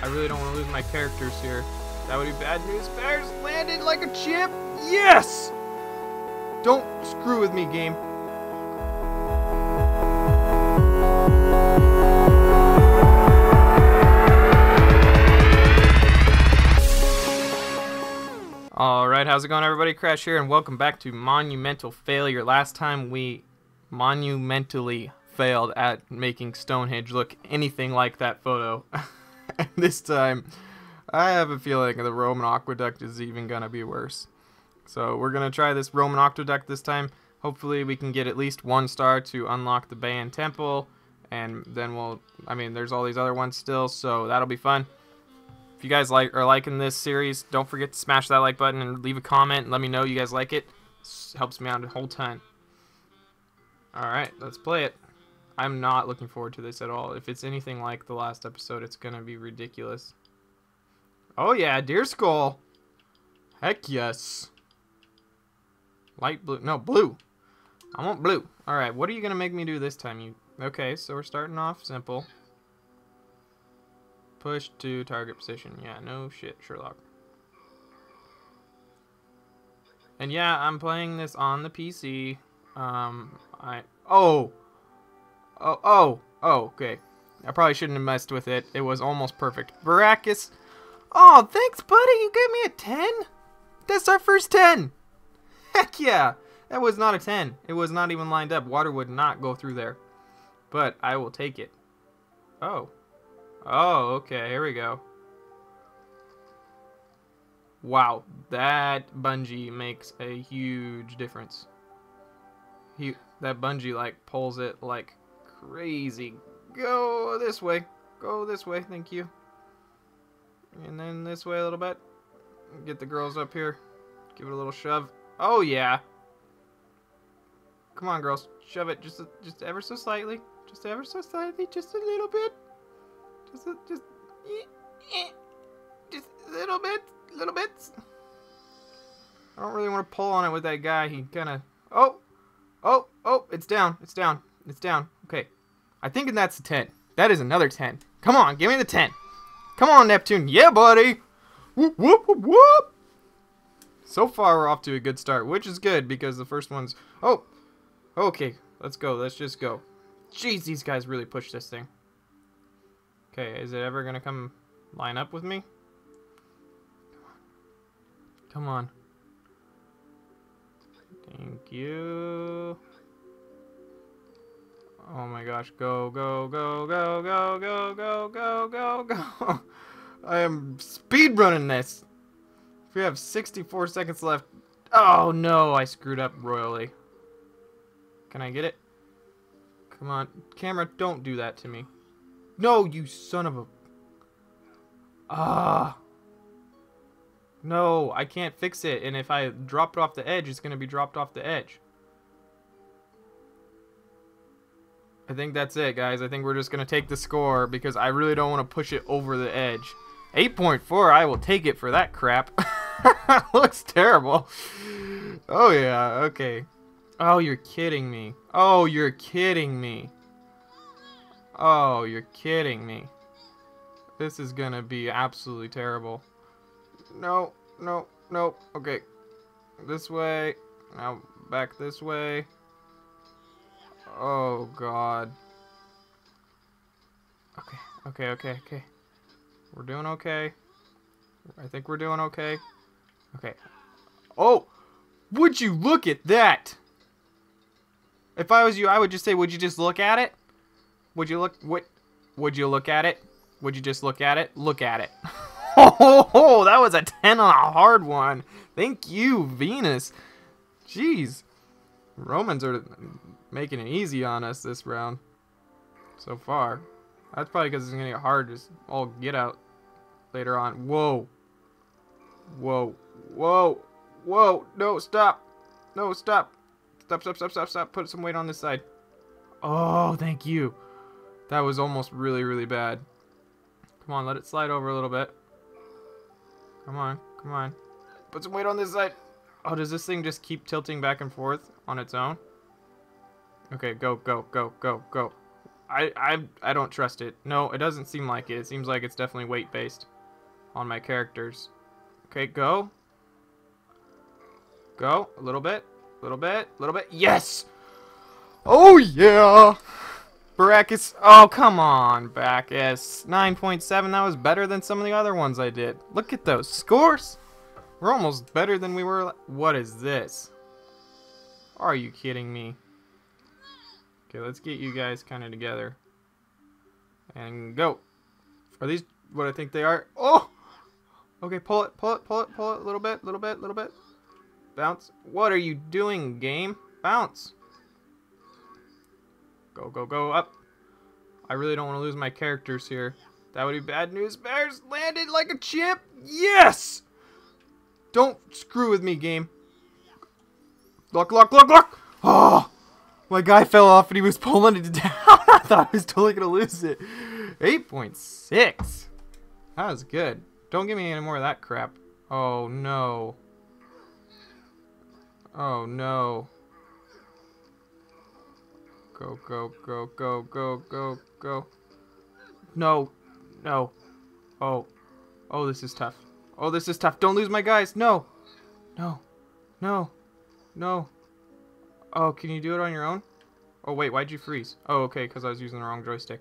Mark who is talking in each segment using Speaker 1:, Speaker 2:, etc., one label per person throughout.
Speaker 1: I really don't want to lose my characters here. That would be bad news. Bears landed like a champ. Yes! Don't screw with me, game. Alright, how's it going everybody? Crash here and welcome back to Monumental Failure. Last time we monumentally failed at making Stonehenge look anything like that photo. this time, I have a feeling the Roman Aqueduct is even going to be worse. So we're going to try this Roman Aqueduct this time. Hopefully we can get at least one star to unlock the Mayan Temple. And then we'll, I mean, there's all these other ones still, so that'll be fun. If you guys like are liking this series, don't forget to smash that like button and leave a comment and let me know you guys like it. it helps me out a whole ton. Alright, let's play it. I'm not looking forward to this at all. If it's anything like the last episode, it's to be ridiculous. Oh yeah, deer skull. Heck yes. Light blue. No, blue. I want blue. Alright, what are you to make me do this time? You Okay, so we're starting off simple. Push to target position. Yeah, no shit, Sherlock. And yeah, I'm playing this on the PC. Um, I... Oh! Oh, oh, oh, okay. I probably shouldn't have messed with it. It was almost perfect. Baracus. Oh, thanks, buddy. You gave me a 10? That's our first 10. Heck yeah. That was not a 10. It was not even lined up. Water would not go through there. But I will take it. Oh. Oh, okay, here we go. Wow, that bungee makes a huge difference. He, that bungee like pulls it like crazy. Go this way. Go this way, thank you. And then this way a little bit. Get the girls up here. Give it a little shove. Oh yeah. Come on, girls. Shove it just just ever so slightly. Just ever so slightly. Just a little bit. Just, a, just, just a little bit, little bits. I don't really want to pull on it with that guy. He kind of, oh, oh, oh, it's down, it's down, it's down. Okay, I think that's a 10. That is another 10. Come on, give me the 10. Come on, Neptune. Yeah, buddy. Whoop, whoop, whoop, whoop. So far, we're off to a good start, which is good because the first one's, oh, okay, let's go, let's just go. Jeez, these guys really push this thing. Okay, is it ever gonna come line up with me? Come on. Thank you. Oh my gosh, go, go, go, go, go, go, go, go, go, go. I am speed running this. We have 64 seconds left. Oh no, I screwed up royally. Can I get it? Come on. Camera, don't do that to me. No, you son of a... Ah. No, I can't fix it. And if I drop it off the edge, it's going to be dropped off the edge. I think that's it, guys. I think we're just going to take the score because I really don't want to push it over the edge. 8.4, I will take it for that crap. Looks terrible. Oh, yeah, okay. Oh, you're kidding me. Oh, you're kidding me. Oh, you're kidding me. This is gonna be absolutely terrible. No, no, no. Okay. This way. Now back this way. Oh, God. Okay, okay, okay, okay. We're doing okay. I think we're doing okay. Okay. Oh! Would you look at that? If I was you, I would just say, would you just look at it? Would you look? What? Would you look at it? Would you just look at it? Look at it. oh, that was a 10 on a hard one. Thank you, Venus. Jeez. Romans are making it easy on us this round. So far. That's probably because it's going to get hard to all get out later on. Whoa. Whoa. Whoa. Whoa. No, stop. No, stop. Stop, stop, stop, stop, stop. Put some weight on this side. Oh, thank you. That was almost really, really bad. Come on, let it slide over a little bit. Come on, come on. Put some weight on this side. Oh, does this thing just keep tilting back and forth on its own? Okay, go, go, go, go, go. I, I, I don't trust it. No, it doesn't seem like it. It seems like it's definitely weight-based on my characters. Okay, go. Go. A little bit. A little bit. A little bit. Yes! Oh, yeah! Baracus. Oh, come on, Bacchus. 9.7. That was better than some of the other ones I did. Look at those scores. We're almost better than we were. What is this? Are you kidding me? Okay, let's get you guys kind of together. And go. Are these what I think they are? Oh! Okay, pull it, pull it, pull it, pull it. A little bit, A little bit, A little bit. Bounce. What are you doing, game? Bounce. Go, go, go, up. I really don't want to lose my characters here. That would be bad news. Bears landed like a champ. Yes! Don't screw with me, game. Look, look, look, look! Oh! Ah, my guy fell off and he was pulling it down. I thought I was totally going to lose it. 8.6. That was good. Don't give me any more of that crap. Oh, no. Oh, no. Go, go, go, go, go, go, go. No. No. Oh. Oh, this is tough. Oh, this is tough. Don't lose my guys. No. No. No. No. Oh, can you do it on your own? Oh, wait, why'd you freeze? Oh, okay, because I was using the wrong joystick.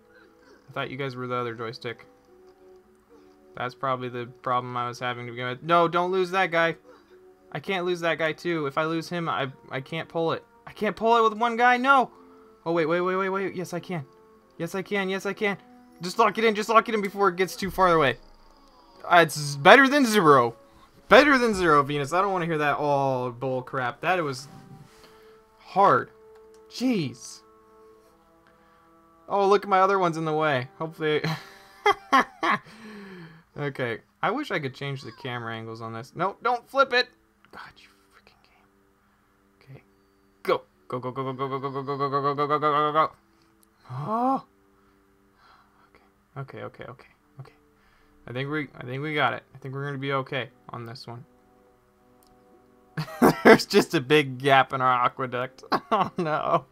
Speaker 1: I thought you guys were the other joystick. That's probably the problem I was having to begin with. No, don't lose that guy. I can't lose that guy, too. If I lose him, I, I can't pull it. I can't pull it with one guy. No. Oh, wait, wait, wait, wait, wait. Yes, I can. Yes, I can. Yes, I can. Just lock it in. Just lock it in before it gets too far away. Uh, it's better than zero. Better than zero, Venus. I don't want to hear that all bull crap. That it was hard. Jeez. Oh, look at my other ones in the way. Hopefully... okay. I wish I could change the camera angles on this. No, don't flip it! God, you freaking game. Okay. Go. Go, go, go, go, go, go, go, go, go, go, go, go, go, go, go, go, go. Oh! Okay, okay, okay, okay. I think we, I think we got it. I think we're gonna be okay on this one. There's just a big gap in our aqueduct. Oh no.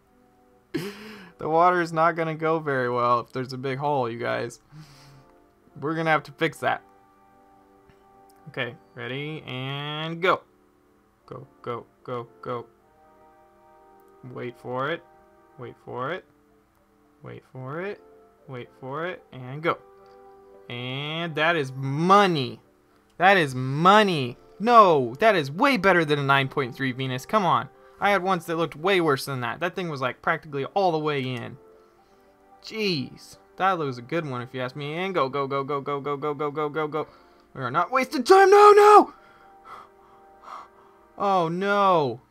Speaker 1: The water is not going to go very well if there's a big hole, you guys. We're going to have to fix that. Okay, ready, and go. Go, go, go, go. Wait for it. Wait for it. Wait for it. Wait for it, and go. And that is money. That is money. No, that is way better than a 9.3 Venus. Come on. I had ones that looked way worse than that. That thing was like practically all the way in. Jeez. That was a good one if you ask me. And go, go, go, go, go, go, go, go, go, go, go. We are not wasting time. No, no! Oh, no.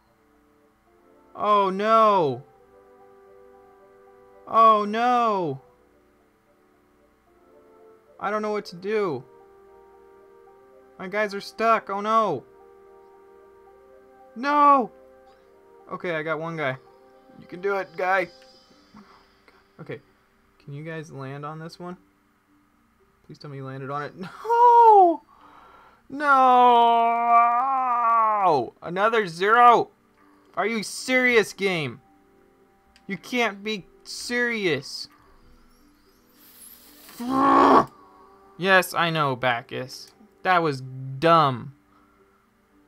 Speaker 1: Oh, no. Oh, no. I don't know what to do. My guys are stuck. Oh no. No! Okay, I got one guy. You can do it, guy. Okay. Can you guys land on this one? Please tell me you landed on it. No! No! Another zero! Are you serious, game? You can't be serious. Yes, I know, Bacchus. That was dumb.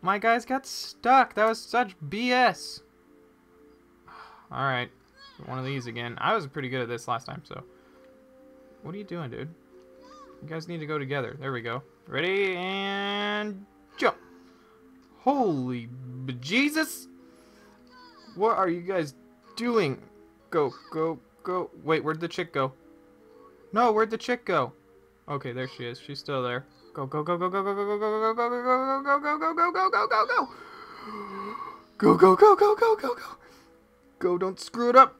Speaker 1: My guys got stuck. That was such BS. Alright. One of these again. I was pretty good at this last time, so. What are you doing, dude? You guys need to go together. There we go. Ready, and jump. Holy Jesus! What are you guys doing? Go, go, go. Wait, where'd the chick go? No, where'd the chick go? Okay, there she is. She's still there. Go, go, go, go, go, go, go, go, go, go, go, go, go, go, go, go, go, go, go, go. Go, go, go, go, go, go, go. Go, Go, don't screw it up.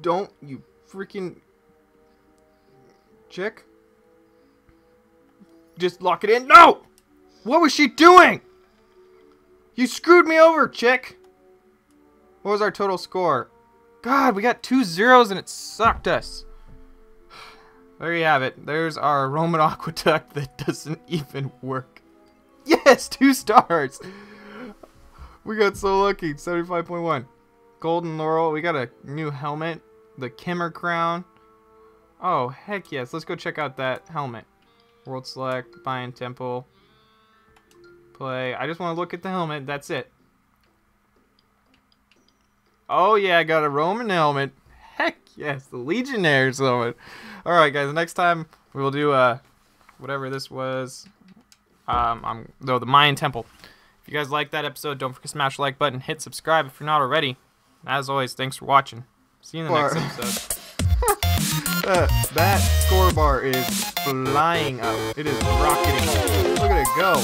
Speaker 1: Don't, you freaking chick. Just lock it in. No! What was she doing? You screwed me over, chick. What was our total score? God, we got two zeros and it sucked us. There you have it. There's our Roman aqueduct that doesn't even work. Yes, two stars. We got so lucky. 75.1. Golden Laurel. We got a new helmet. the Kimmer crown. Oh, heck yes. Let's go check out that helmet. World Select, Mayan Temple. Play. I just want to look at the helmet. That's it. Oh, yeah, I got a Roman helmet. Heck yes, the Legionnaire's helmet. Alright, guys, next time we will do, uh, whatever this was. Um, I'm, though, the Mayan Temple. If you guys like that episode, don't forget to smash the like button, hit subscribe if you're not already. As always, thanks for watching. See you in the
Speaker 2: Bar.
Speaker 1: next episode.
Speaker 2: Uh, that score bar is flying up. It is rocketing. Look at it go.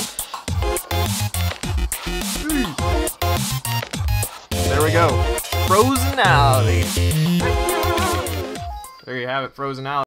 Speaker 1: There we go. Frozen out. There you have it, frozen out.